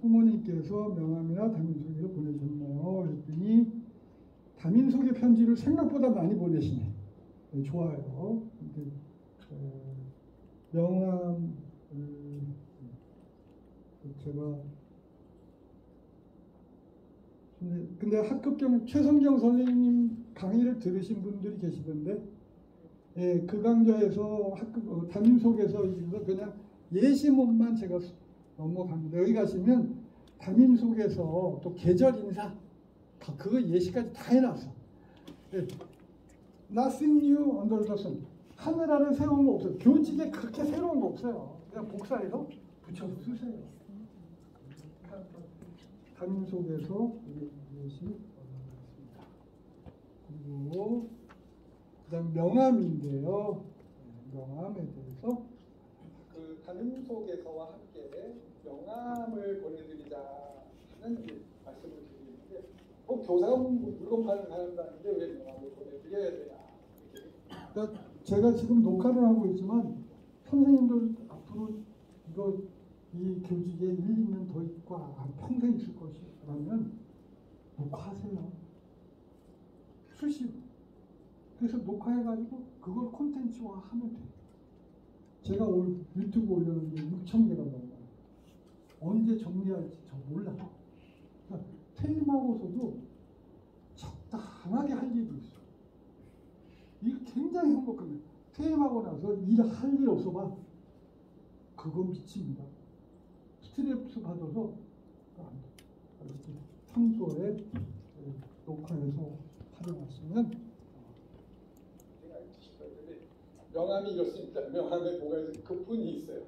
부모님께서 명함이나 다민소개를 보내셨나요? 그랬더니 다민소개 편지를 생각보다 많이 보내시네. 네, 좋아요. 근데, 어, 명함 음, 제가 근데, 근데 학급경 최성경 선생님 강의를 들으신 분들이 계시던데 예, 그 강좌에서 학급 어, 담임 속에서 이거 그냥 예시문만 제가 넘어갑니다. 여기 가시면 담임 속에서 또 계절 인사 다 그거 예시까지 다 해놨어. 예. Nothing new under the sun. 하늘 아래 새로운 거 없어요. 교직에 그렇게 새로운 거 없어요. 그냥 복사해서 붙여서 쓰세요. 담임 속에서 예시 넘어가겠습니다. 그리고 그다음 명함인데요. 네, 명함에 대해서 그 담임 속에서와 함께 이제 말씀을 드리는데 꼭 교사가 물건 파는 사람도 아닌데 왜 명함을 보내드려야 되냐 그러니까 제가 지금 녹화를 하고 있지만 선생님들 앞으로 이거 이 교직에 1, 2년 더 있고 한 평생 있을 것이라면 녹화하세요. 수시로. 그래서 녹화해가지고 그걸 콘텐츠화 하면 돼요. 제가 올 유튜브 올려놓은 게 6천 개가 넘어요. 언제 정리할지 저 몰라요. 그러니까 퇴임하고서도 적당하게 할 일이 있어. 이거 굉장히 행복합니다. 퇴임하고 나서 일할 일 없어 봐. 그거 미칩니다. 스트레스 받아서. 이렇게 평소에 녹화해서 활용하시면 명함이 이렇습니다. 명함에 뭐가 있어요? 그 분이 있어요.